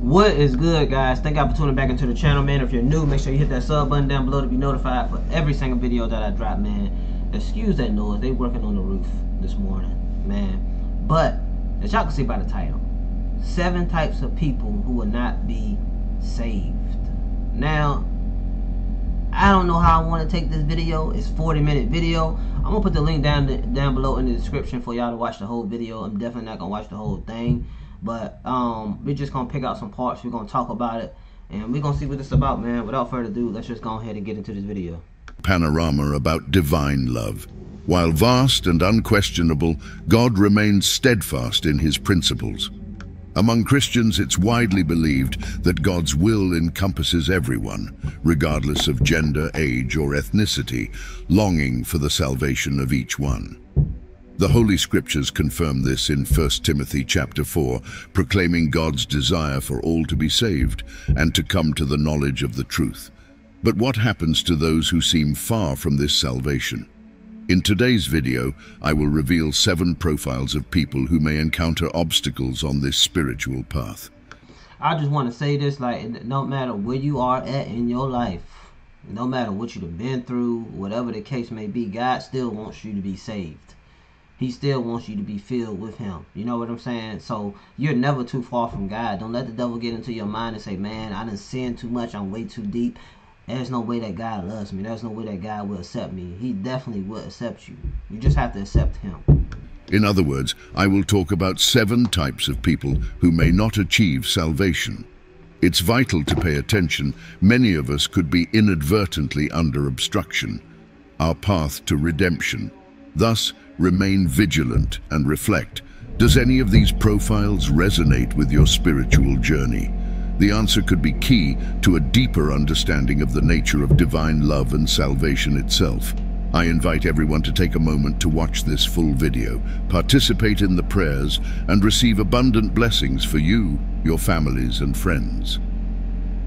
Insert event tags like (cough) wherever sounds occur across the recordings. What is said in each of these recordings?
What is good, guys? Thank you for tuning back into the channel, man. If you're new, make sure you hit that sub button down below to be notified for every single video that I drop, man. Excuse that noise. They working on the roof this morning, man. But, as y'all can see by the title, seven types of people who will not be saved. Now, I don't know how I want to take this video. It's 40 minute video. I'm gonna put the link down down below in the description for y'all to watch the whole video. I'm definitely not gonna watch the whole thing, but um, we're just gonna pick out some parts. We're gonna talk about it, and we're gonna see what it's about, man. Without further ado, let's just go ahead and get into this video. Panorama about divine love. While vast and unquestionable, God remains steadfast in his principles. Among Christians, it's widely believed that God's will encompasses everyone, regardless of gender, age, or ethnicity, longing for the salvation of each one. The Holy Scriptures confirm this in 1 Timothy chapter 4, proclaiming God's desire for all to be saved and to come to the knowledge of the truth. But what happens to those who seem far from this salvation? In today's video, I will reveal seven profiles of people who may encounter obstacles on this spiritual path. I just want to say this, like, no matter where you are at in your life, no matter what you've been through, whatever the case may be, God still wants you to be saved. He still wants you to be filled with him. You know what I'm saying? So you're never too far from God. Don't let the devil get into your mind and say, man, I didn't sin too much. I'm way too deep. There's no way that God loves me. There's no way that God will accept me. He definitely will accept you. You just have to accept him. In other words, I will talk about seven types of people who may not achieve salvation. It's vital to pay attention. Many of us could be inadvertently under obstruction. Our path to redemption. Thus, remain vigilant and reflect. Does any of these profiles resonate with your spiritual journey? The answer could be key to a deeper understanding of the nature of divine love and salvation itself. I invite everyone to take a moment to watch this full video, participate in the prayers, and receive abundant blessings for you, your families, and friends.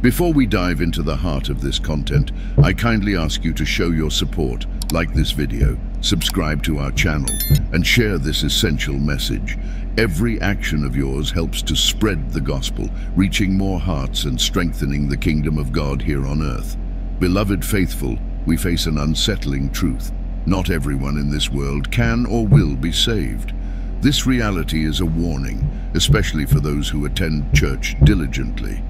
Before we dive into the heart of this content, I kindly ask you to show your support, like this video, subscribe to our channel, and share this essential message. Every action of yours helps to spread the gospel, reaching more hearts and strengthening the kingdom of God here on earth. Beloved faithful, we face an unsettling truth. Not everyone in this world can or will be saved. This reality is a warning, especially for those who attend church diligently.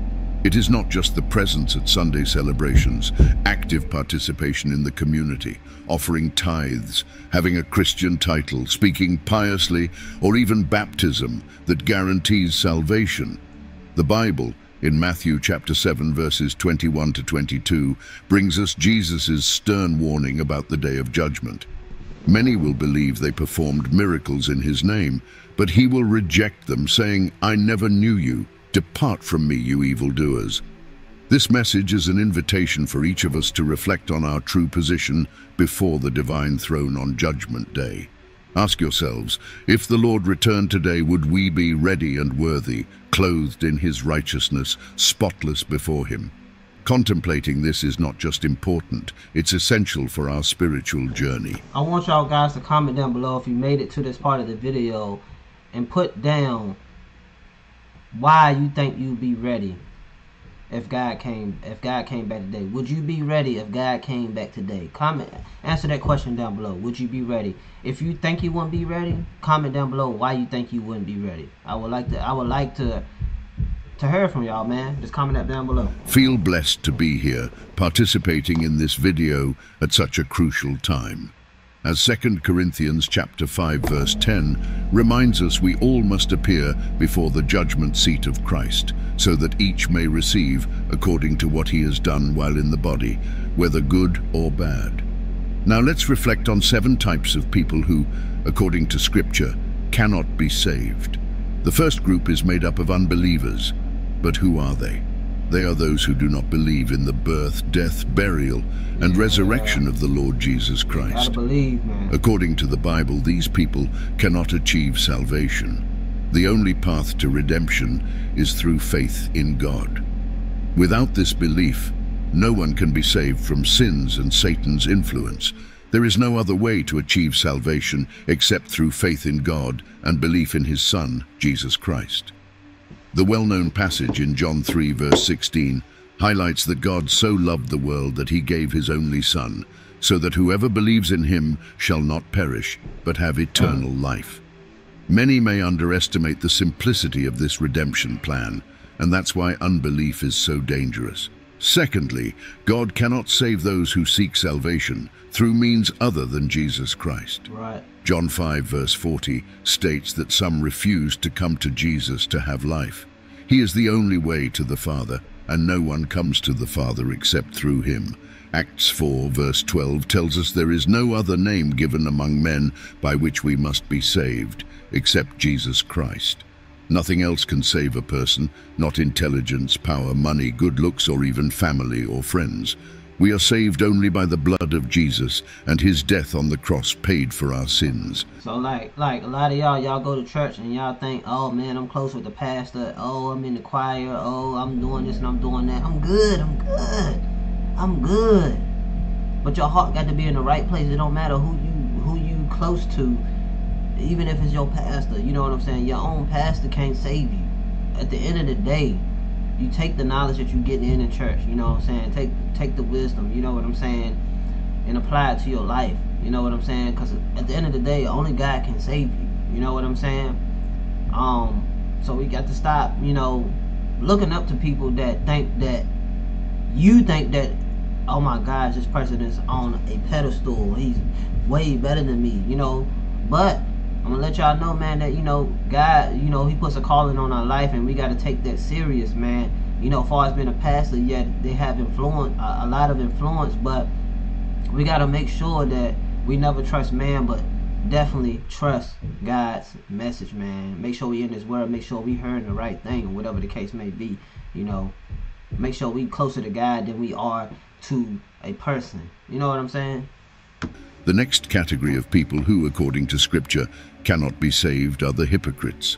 It is not just the presence at Sunday celebrations, active participation in the community, offering tithes, having a Christian title, speaking piously, or even baptism that guarantees salvation. The Bible, in Matthew chapter 7 verses 21 to 22, brings us Jesus' stern warning about the day of judgment. Many will believe they performed miracles in his name, but he will reject them, saying, I never knew you. Depart from me, you evildoers. This message is an invitation for each of us to reflect on our true position before the divine throne on Judgment Day. Ask yourselves, if the Lord returned today, would we be ready and worthy, clothed in his righteousness, spotless before him? Contemplating this is not just important, it's essential for our spiritual journey. I want y'all guys to comment down below if you made it to this part of the video and put down why you think you'd be ready if God came if God came back today? Would you be ready if God came back today? Comment answer that question down below. Would you be ready? If you think you wouldn't be ready, comment down below why you think you wouldn't be ready. I would like to I would like to to hear from y'all, man. Just comment that down below. Feel blessed to be here, participating in this video at such a crucial time. As 2 Corinthians chapter 5 verse 10 reminds us we all must appear before the judgment seat of Christ, so that each may receive according to what he has done while in the body, whether good or bad. Now let's reflect on seven types of people who, according to Scripture, cannot be saved. The first group is made up of unbelievers, but who are they? They are those who do not believe in the birth, death, burial, and resurrection of the Lord Jesus Christ. Believe, According to the Bible, these people cannot achieve salvation. The only path to redemption is through faith in God. Without this belief, no one can be saved from sins and Satan's influence. There is no other way to achieve salvation except through faith in God and belief in his Son, Jesus Christ. The well-known passage in John 3 verse 16 highlights that God so loved the world that he gave his only Son, so that whoever believes in him shall not perish, but have eternal life. Many may underestimate the simplicity of this redemption plan, and that's why unbelief is so dangerous. Secondly, God cannot save those who seek salvation through means other than Jesus Christ. Right. John 5 verse 40 states that some refused to come to Jesus to have life. He is the only way to the Father, and no one comes to the Father except through him. Acts 4 verse 12 tells us there is no other name given among men by which we must be saved, except Jesus Christ. Nothing else can save a person, not intelligence, power, money, good looks, or even family or friends. We are saved only by the blood of Jesus and his death on the cross paid for our sins. So like like a lot of y'all y'all go to church and y'all think, oh man, I'm close with the pastor. Oh, I'm in the choir. Oh, I'm doing this and I'm doing that. I'm good. I'm good. I'm good. But your heart got to be in the right place. It don't matter who you who you close to even if it's your pastor, you know what I'm saying? Your own pastor can't save you. At the end of the day, you take the knowledge that you get in the church, you know what I'm saying? Take take the wisdom, you know what I'm saying? And apply it to your life, you know what I'm saying? Because at the end of the day, only God can save you, you know what I'm saying? Um, so we got to stop, you know, looking up to people that think that you think that, oh my gosh, this person is on a pedestal, he's way better than me, you know? But I'm gonna let y'all know, man, that you know, God, you know, He puts a calling on our life, and we got to take that serious, man. You know, far as being a pastor, yeah, they have influence, uh, a lot of influence, but we got to make sure that we never trust man, but definitely trust God's message, man. Make sure we in His Word. Make sure we hearing the right thing, whatever the case may be. You know, make sure we closer to God than we are to a person. You know what I'm saying? The next category of people who, according to Scripture, cannot be saved are the hypocrites.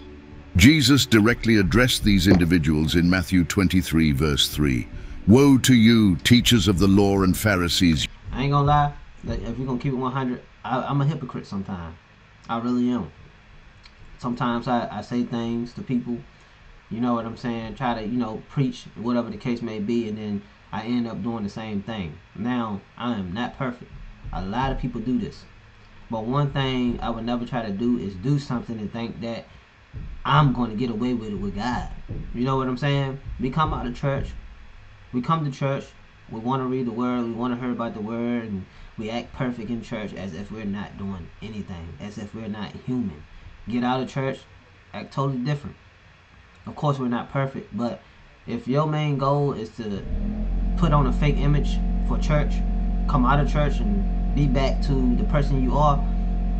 Jesus directly addressed these individuals in Matthew 23, verse 3. Woe to you, teachers of the law and Pharisees! I ain't gonna lie, if you're gonna keep it 100, I, am a hypocrite sometimes. I really am. Sometimes I, I say things to people, you know what I'm saying, try to, you know, preach, whatever the case may be, and then I end up doing the same thing. Now, I am not perfect. A lot of people do this. But one thing I would never try to do is do something and think that I'm going to get away with it with God. You know what I'm saying? We come out of church. We come to church. We want to read the word. We want to hear about the word. And we act perfect in church as if we're not doing anything. As if we're not human. Get out of church. Act totally different. Of course, we're not perfect. But if your main goal is to put on a fake image for church, come out of church and be back to the person you are,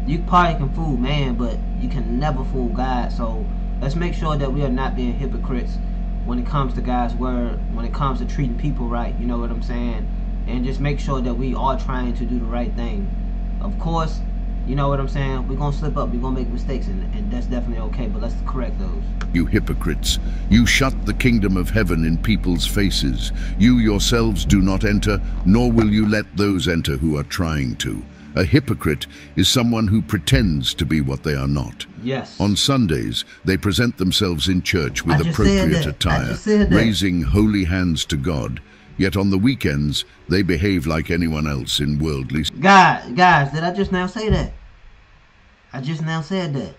you probably can fool man, but you can never fool God. So let's make sure that we are not being hypocrites when it comes to God's word, when it comes to treating people right, you know what I'm saying? And just make sure that we are trying to do the right thing. Of course, you know what I'm saying? We're going to slip up. We're going to make mistakes, and, and that's definitely okay, but let's correct those. You hypocrites, you shut the kingdom of heaven in people's faces. You yourselves do not enter, nor will you let those enter who are trying to. A hypocrite is someone who pretends to be what they are not. Yes. On Sundays, they present themselves in church with appropriate attire, raising holy hands to God. Yet on the weekends, they behave like anyone else in worldly... Guys, guys, did I just now say that? I just now said that.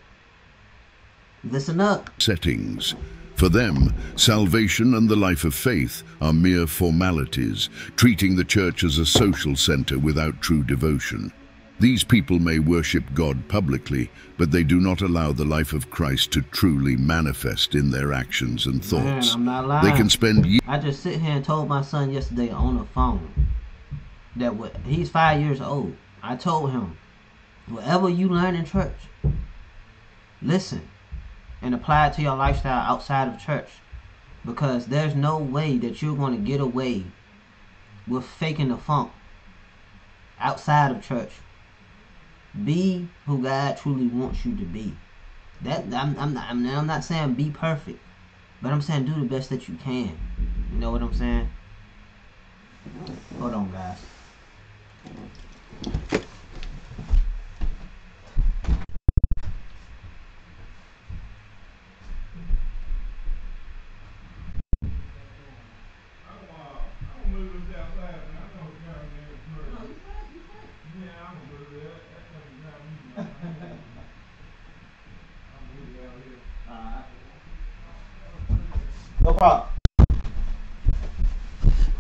Listen up. Settings. For them, salvation and the life of faith are mere formalities, treating the church as a social center without true devotion. These people may worship God publicly, but they do not allow the life of Christ to truly manifest in their actions and thoughts. Man, I'm not lying. They can spend years. I just sit here and told my son yesterday on the phone that he's five years old. I told him, whatever you learn in church, listen and apply it to your lifestyle outside of church. Because there's no way that you're going to get away with faking the funk outside of church. Be who God truly wants you to be. That I'm I'm not, I'm, I'm not saying be perfect, but I'm saying do the best that you can. You know what I'm saying? Hold on, guys. No problem.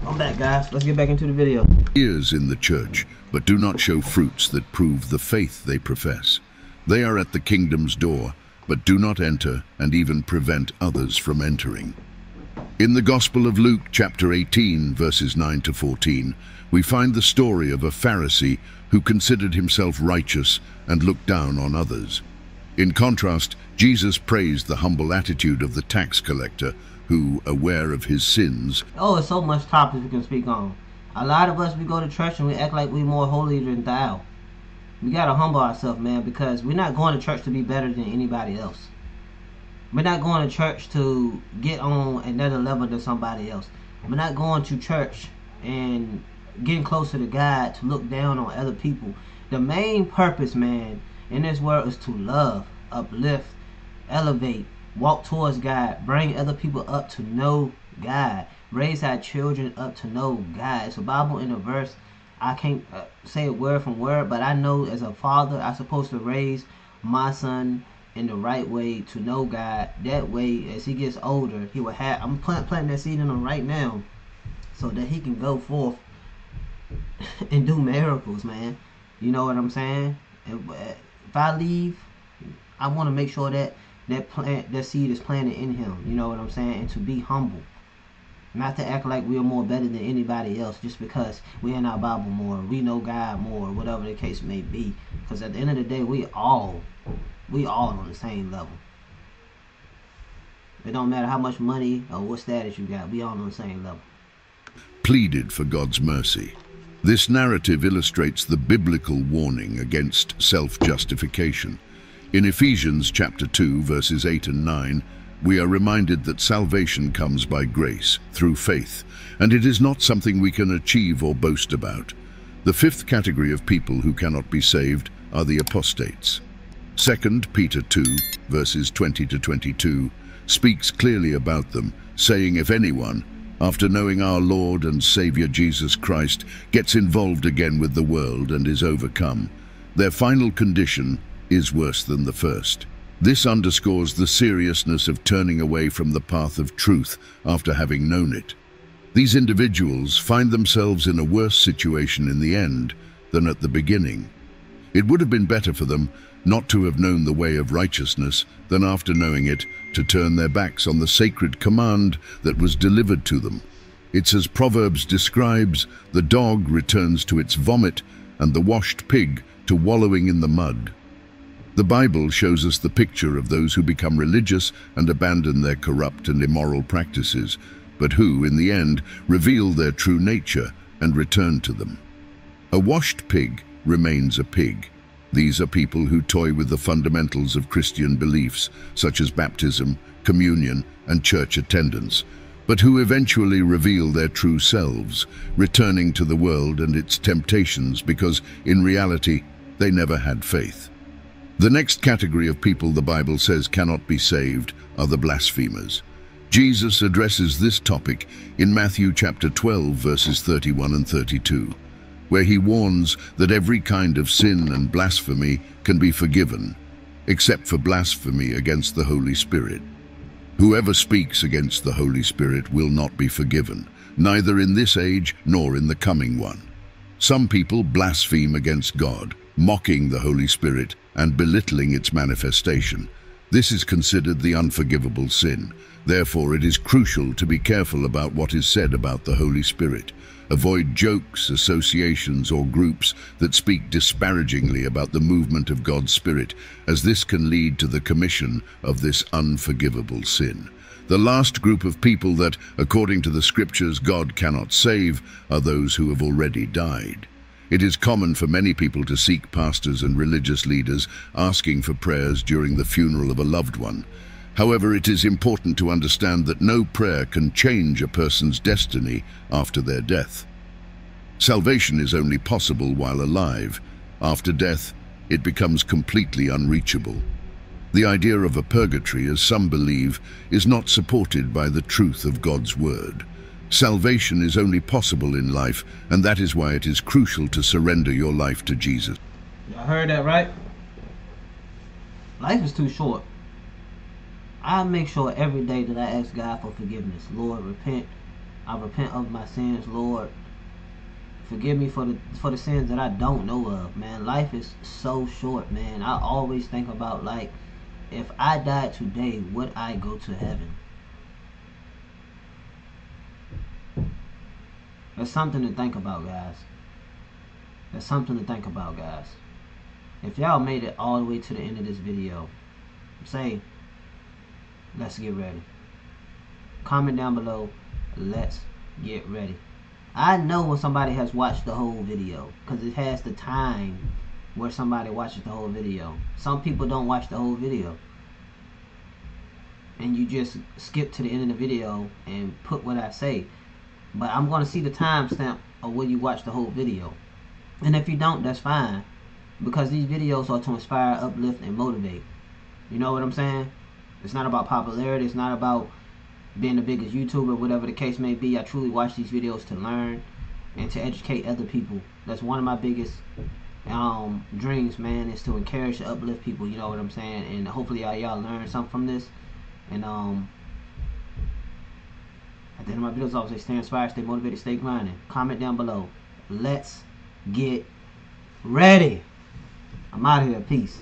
I'm back, guys. Let's get back into the video. Years in the church, but do not show fruits that prove the faith they profess. They are at the kingdom's door, but do not enter and even prevent others from entering. In the Gospel of Luke, chapter 18, verses 9 to 14, we find the story of a Pharisee who considered himself righteous and looked down on others. In contrast, Jesus praised the humble attitude of the tax collector who, aware of his sins, Oh, there's so much topics we can speak on. A lot of us, we go to church and we act like we more holy than thou. We gotta humble ourselves, man, because we're not going to church to be better than anybody else. We're not going to church to get on another level than somebody else. We're not going to church and getting closer to God to look down on other people. The main purpose, man, in this world is to love, uplift, elevate, walk towards God, bring other people up to know God, raise our children up to know God. It's a Bible in a verse. I can't uh, say it word from word, but I know as a father, I'm supposed to raise my son in the right way to know God. That way, as he gets older, he will have. I'm plant, planting that seed in him right now, so that he can go forth (laughs) and do miracles, man. You know what I'm saying? If, if I leave, I want to make sure that that plant, that seed is planted in him. You know what I'm saying? And to be humble. Not to act like we are more better than anybody else just because we in our Bible more, we know God more, whatever the case may be. Because at the end of the day, we all, we all on the same level. It don't matter how much money or what status you got, we all on the same level. pleaded for God's mercy. This narrative illustrates the biblical warning against self-justification. In Ephesians chapter 2 verses 8 and 9, we are reminded that salvation comes by grace, through faith, and it is not something we can achieve or boast about. The fifth category of people who cannot be saved are the apostates. 2 Peter 2, verses 20 to 22, speaks clearly about them, saying if anyone, after knowing our Lord and Saviour Jesus Christ, gets involved again with the world and is overcome, their final condition is worse than the first. This underscores the seriousness of turning away from the path of truth after having known it. These individuals find themselves in a worse situation in the end than at the beginning. It would have been better for them not to have known the way of righteousness than after knowing it to turn their backs on the sacred command that was delivered to them. It's as Proverbs describes, the dog returns to its vomit and the washed pig to wallowing in the mud. The Bible shows us the picture of those who become religious and abandon their corrupt and immoral practices, but who, in the end, reveal their true nature and return to them. A washed pig remains a pig. These are people who toy with the fundamentals of Christian beliefs, such as baptism, communion, and church attendance, but who eventually reveal their true selves, returning to the world and its temptations because, in reality, they never had faith. The next category of people the Bible says cannot be saved are the blasphemers. Jesus addresses this topic in Matthew chapter 12 verses 31 and 32, where he warns that every kind of sin and blasphemy can be forgiven, except for blasphemy against the Holy Spirit. Whoever speaks against the Holy Spirit will not be forgiven, neither in this age nor in the coming one. Some people blaspheme against God, mocking the Holy Spirit and belittling its manifestation. This is considered the unforgivable sin. Therefore, it is crucial to be careful about what is said about the Holy Spirit. Avoid jokes, associations, or groups that speak disparagingly about the movement of God's Spirit, as this can lead to the commission of this unforgivable sin. The last group of people that, according to the scriptures, God cannot save are those who have already died. It is common for many people to seek pastors and religious leaders asking for prayers during the funeral of a loved one. However, it is important to understand that no prayer can change a person's destiny after their death. Salvation is only possible while alive. After death, it becomes completely unreachable. The idea of a purgatory, as some believe, is not supported by the truth of God's word. Salvation is only possible in life, and that is why it is crucial to surrender your life to Jesus. Y'all heard that right? Life is too short. I make sure every day that I ask God for forgiveness. Lord, repent. I repent of my sins, Lord. Forgive me for the for the sins that I don't know of, man. Life is so short, man. I always think about like if I died today, would I go to heaven? That's something to think about, guys. That's something to think about, guys. If y'all made it all the way to the end of this video, say, let's get ready. Comment down below, let's get ready. I know when somebody has watched the whole video because it has the time where somebody watches the whole video. Some people don't watch the whole video. And you just skip to the end of the video and put what I say. But I'm going to see the timestamp of when you watch the whole video. And if you don't, that's fine. Because these videos are to inspire, uplift, and motivate. You know what I'm saying? It's not about popularity. It's not about being the biggest YouTuber, whatever the case may be. I truly watch these videos to learn and to educate other people. That's one of my biggest um, dreams, man, is to encourage and uplift people. You know what I'm saying? And hopefully y'all learn something from this. And um, the end of my videos, always say stay inspired, stay motivated, stay grinding. Comment down below. Let's get ready. I'm out of here. Peace.